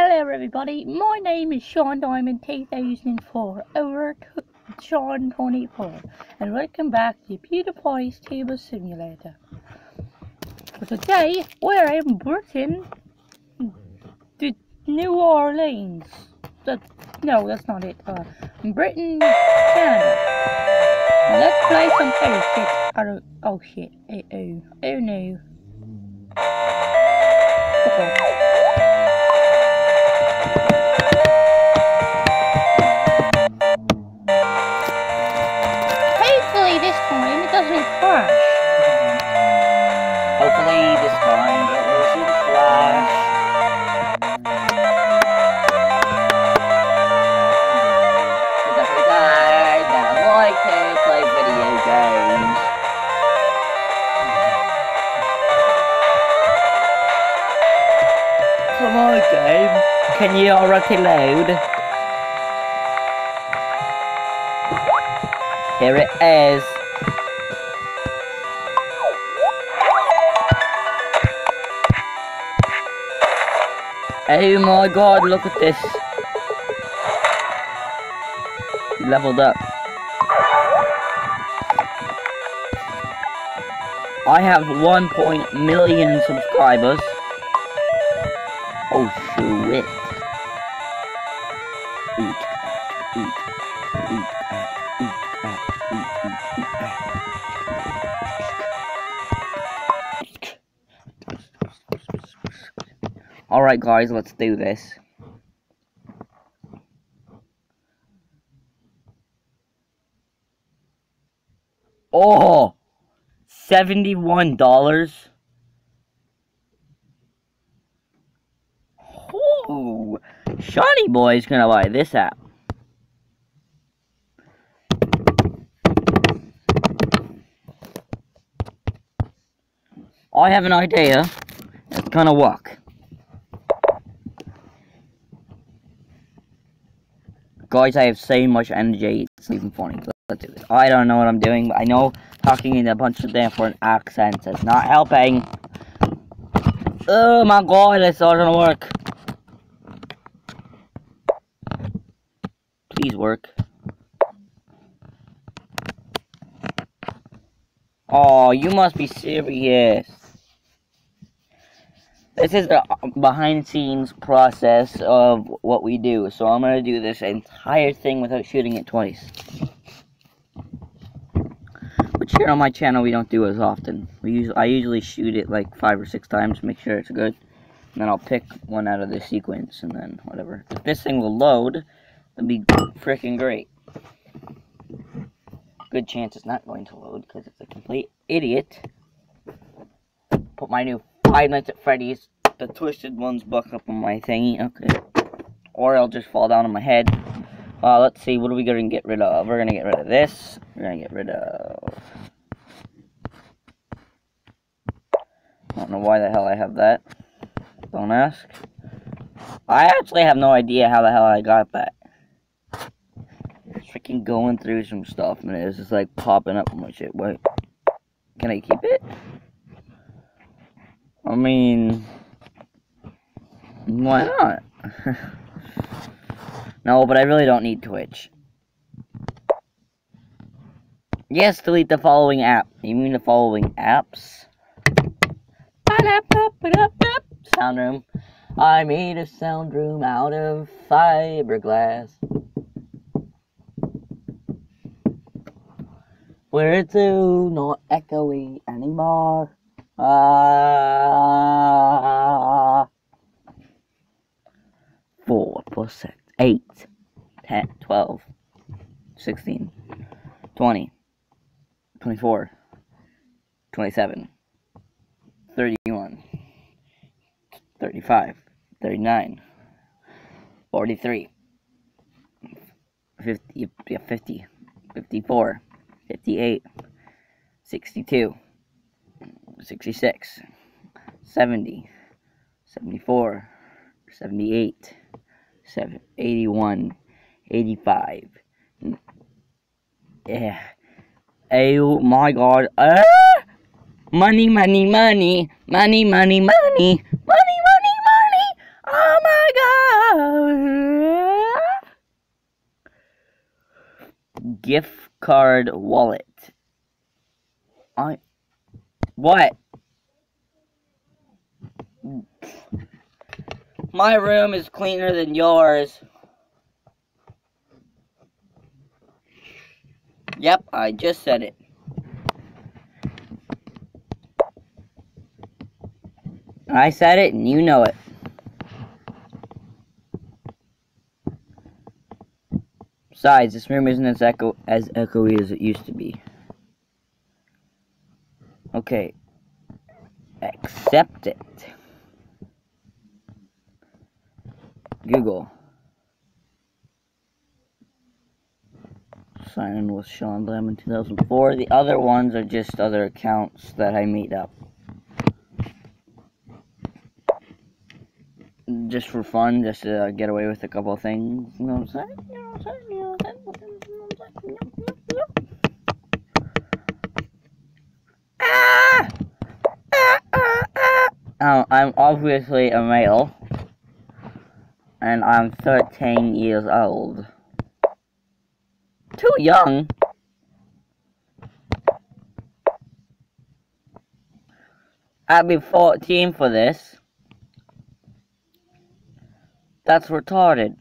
Hello everybody, my name is Sean Diamond 2004, over to Sean 24, and welcome back to PewDiePie's Tuber Simulator. For today, we're in Britain, the New Orleans. That, no, that's not it. Uh, Britain, Canada. Let's play some oh. I oh shit. Oh, oh, oh no. Okay. Here it is. Oh my god, look at this. Leveled up. I have 1 point million subscribers. Oh Alright guys, let's do this. Oh! $71? Ooh, Shawnee Boy's gonna buy this app. I have an idea. It's gonna work. Guys, I have so much energy, it's even funny. Let's do this. I don't know what I'm doing, but I know talking in a bunch of different accents is not helping. Oh my god, it's not gonna work. Please work. Oh, you must be serious. This is the behind scenes process of what we do. So I'm going to do this entire thing without shooting it twice. Which here on my channel we don't do as often. We usually, I usually shoot it like five or six times to make sure it's good. And then I'll pick one out of the sequence and then whatever. If this thing will load, it'll be freaking great. Good chance it's not going to load because it's a complete idiot. Put my new Five Nights at Freddy's, the Twisted Ones buck up on my thingy. Okay. Or I'll just fall down on my head. Uh, let's see, what are we to get rid of? We're to get rid of this. We're to get rid of... I don't know why the hell I have that. Don't ask. I actually have no idea how the hell I got that. Freaking going through some stuff and it's just like popping up on my shit. Wait. Can I keep it? I mean, why not? no, but I really don't need Twitch. Yes, delete the following app. You mean the following apps? Sound room. I made a sound room out of fiberglass. Where it's uh, not echoey anymore. Ah. Four plus six, eight, ten, twelve, sixteen, twenty, twenty-four, twenty-seven, thirty-one, thirty-five, thirty-nine, forty-three, fifty, fifty, fifty-four, fifty-eight, sixty-two. 66, 70, 74, 78, 81, 85. Yeah. Oh my god. Ah! Money, money, money. Money, money, money. Money, money, money. Oh my god. Gift card wallet. I what? My room is cleaner than yours. Yep, I just said it. I said it and you know it. Besides, this room isn't as echo as echoey as it used to be. Okay. Accept it. Google. Sign in with Sean Lamb in 2004. The other ones are just other accounts that I made up. Just for fun, just to uh, get away with a couple of things. You know what I'm saying? You know what I'm saying? You know what I'm saying? You know what I'm saying? You know what I'm saying? Ah! Ah, ah! Oh, I'm obviously a male. And I'm 13 years old. Too young. I'll be 14 for this. That's retarded.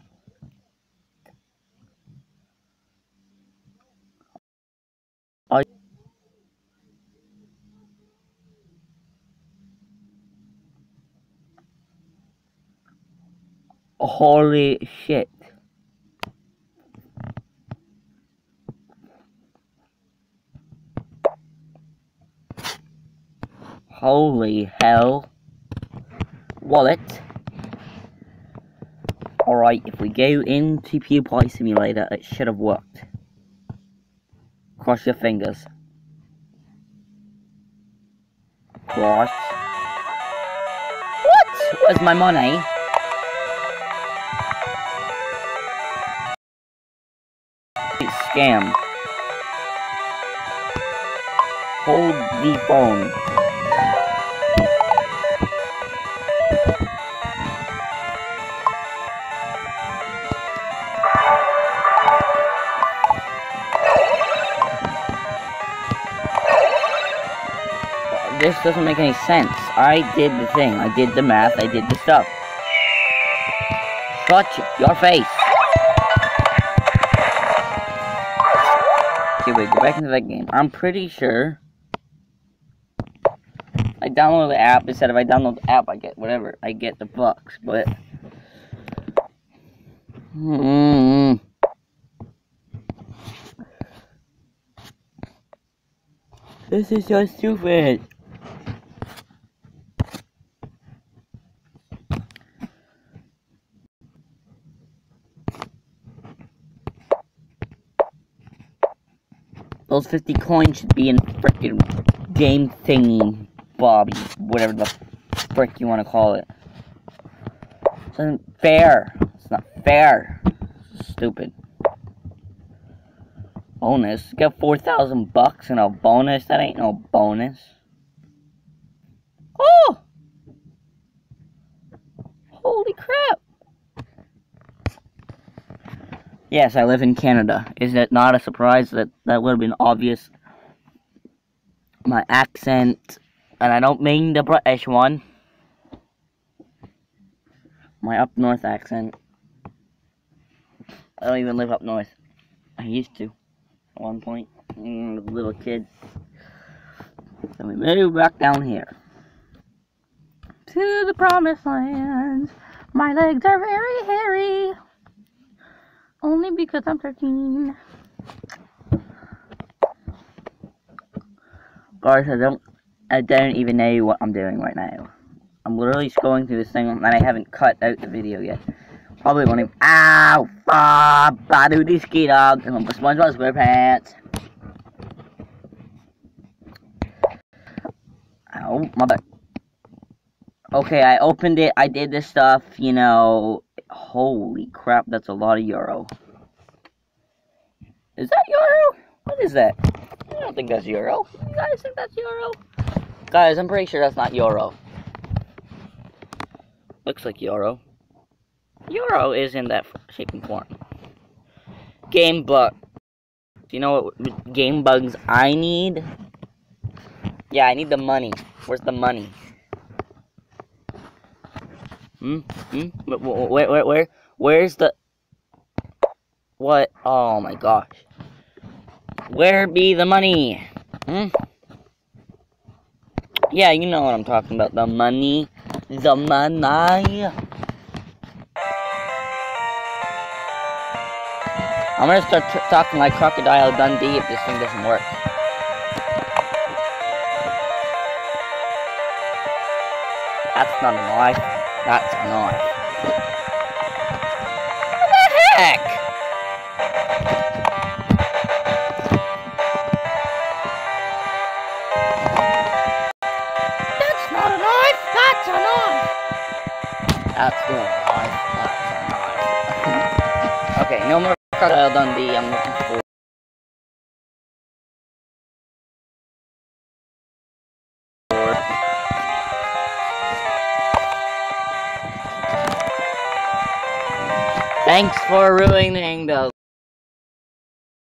Holy shit. Holy hell. Wallet. Alright, if we go into PewPie Simulator, it should have worked. Cross your fingers. Cross. What? Where's my money? Scam. Hold the phone. This doesn't make any sense. I did the thing. I did the math. I did the stuff. Shut your face. Okay, wait, go back into that game. I'm pretty sure I download the app. Instead of I download the app, I get whatever. I get the bucks, but. Hmm. This is so stupid. Those 50 coins should be in frickin' game thingy, Bobby, whatever the frick you want to call it. It's not fair. It's not fair. It's Stupid. Bonus. Got 4,000 bucks and a bonus. That ain't no bonus. Oh! Holy crap. Yes, I live in Canada. Is it not a surprise that that would have been obvious? My accent, and I don't mean the British one. My up north accent. I don't even live up north. I used to at one point, when I was a little kid. So we moved back down here. To the promised land. My legs are very hairy. Only because I'm 13. Guys, I don't, I don't even know what I'm doing right now. I'm literally scrolling through this thing and I haven't cut out the video yet. Probably want to, ow, ah, badu the ski dog, and I'm SpongeBob SquarePants. Ow, my butt. Okay, I opened it, I did this stuff, you know, holy crap, that's a lot of euro. Is that euro? What is that? I don't think that's euro. You guys think that's euro? Guys, I'm pretty sure that's not euro. Looks like euro. Euro is in that shape and form. Game but Do you know what game bugs I need? Yeah, I need the money. Where's the money? Hmm? Hmm? Where, where, where, where's the... What? Oh my gosh. Where be the money? Hmm? Yeah, you know what I'm talking about. The money. The money. I'm gonna start talking like Crocodile Dundee if this thing doesn't work. That's not a knife. That's a knife. What the heck? That's not a knife. That's a knife. That's not a knife. That's a knife. okay, no more Crocodile Dundee. I'm looking for. Thanks for ruining the